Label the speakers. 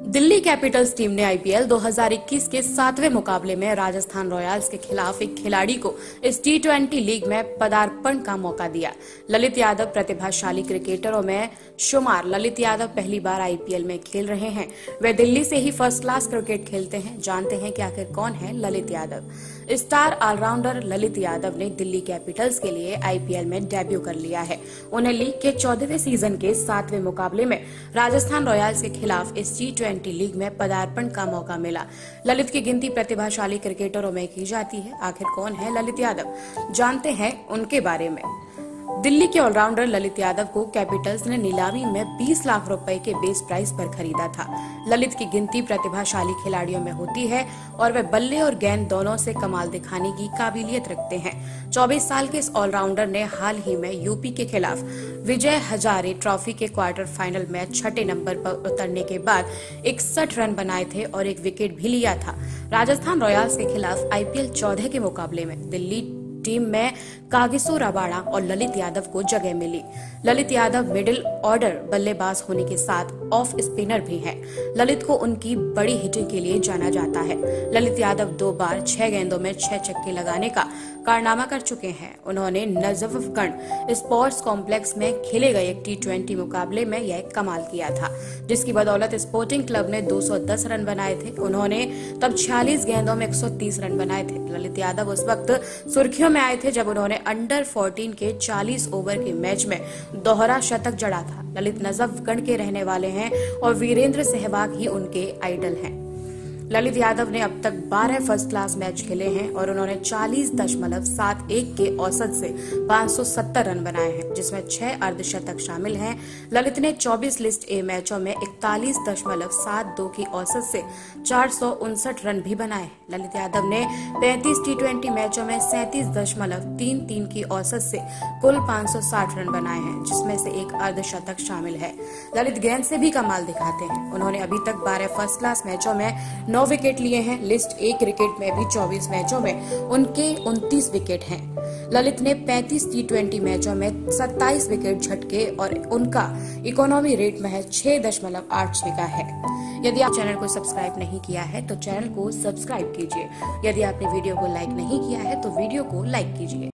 Speaker 1: Delhi Capitals team ने IPL 2021 के सातवें मुकाबले में राजस्थान रॉयल्स के खिलाफ एक खिलाड़ी को इस टी ट्वेंटी लीग में पदार्पण का मौका दिया। ललित यादव प्रतिभाशाली क्रिकेटरों में शुमार। ललित यादव पहली बार आईपीएल में खेल रहे हैं। वे दिल्ली से ही फ़र्स्ट क्लास क्रिकेट खेलते हैं। जानते हैं कि आखिर कौन है ललित यादव। स्टार ऑलराउंडर ललित यादव ने दिल्ली कैपिटल्स के लिए आईपीएल में डेब्यू कर लिया है। उन्हें लीग के चौदहवें सीज़न के सातवें मुकाबले में राजस्थान रॉयल्स के खिलाफ इस टी ट्वेंटी लीग में पदार्पण का मौका मिला। ललित की गिनती प्रतिभाशाली क्रिकेटरों में की जाती है। आखिर कौन है ललित यादव? जानते हैं उनके बारे में। दिल्ली के ऑलराउंडर ललित यादव को कैपिटल्स ने नीलामी में 20 लाख रुपए के बेस प्राइस पर खरीदा था। ललित की गिनती प्रतिभाशाली खिलाड़ियों में होती है और वे बल्ले और गेंद दोनों से कमाल दिखाने की काबिलियत रखते हैं। 24 साल के इस ऑलराउंडर ने हाल ही में यूपी के खिलाफ विजय हजारे ट्रॉफी के क्वार्टर फाइनल में छठे नंबर पर उतरने के बाद इकसठ रन बनाए थे और एक विकेट भी लिया था। राजस्थान रॉयल्स के खिलाफ आईपीएल चौदह के मुकाबले में दिल्ली टीम में कागिसो रबाड़ा और ललित यादव को जगह मिली। ललित यादव मिडिल ऑर्डर बल्लेबाज होने के साथ ऑफ़ स्पिनर भी हैं। ललित को उनकी बड़ी हिटिंग के लिए जाना जाता है। ललित यादव दो बार छह गेंदों में छह चक्के लगाने का कारनामा कर चुके हैं। उन्होंने नजफगढ़ स्पोर्ट्स कॉम्प्लेक्स में खेले गए एक टी ट्वेंटी मुकाबले में यह कमाल किया था, जिसकी बदौलत स्पोर्टिंग क्लब ने 210 रन बनाए थे। उन्होंने तब 46 गेंदों में 130 रन बनाए थे। ललित यादव उस वक्त सुर्खियों में आए थे जब उन्होंने अंडर 14 के 40 ओवर के मैच में दोहरा शतक जड़ा था। ललित नजफगढ़ के रहने वाले हैं और वीरेंद्र सहवाग ही उनके आइडल हैं। ललित यादव ने अब तक 12 फ़र्स्ट क्लास मैच खेले हैं और उन्होंने चालीस दशमलव सात एक के औसत से 570 रन बनाए हैं, जिसमें छह अर्धशतक शामिल हैं। ललित ने 24 लिस्ट ए मैचों में इकतालीस दशमलव सात दो की औसत से चार सौ उनसठ रन भी बनाए ललित यादव ने 35 टी मैचों में सैंतीस दशमलव तीन तीन की औसत से कुल 560 रन बनाए हैं, जिसमें से एक अर्धशतक शामिल है। ललित गेंद से भी कमाल दिखाते हैं। उन्होंने अभी तक बारह फ़र्स्ट क्लास मैचों में नौ नौ विकेट लिए हैं। लिस्ट ए क्रिकेट में भी 24 मैचों में उनके 29 विकेट हैं। ललित ने 35 टी ट्वेंटी मैचों में 27 विकेट झटके और उनका इकोनॉमी रेट में है छह दशमलव आठ छह है। यदि आप चैनल को सब्सक्राइब नहीं किया है तो चैनल को सब्सक्राइब कीजिए। यदि आपने वीडियो को लाइक नहीं किया है तो वीडियो को लाइक कीजिए।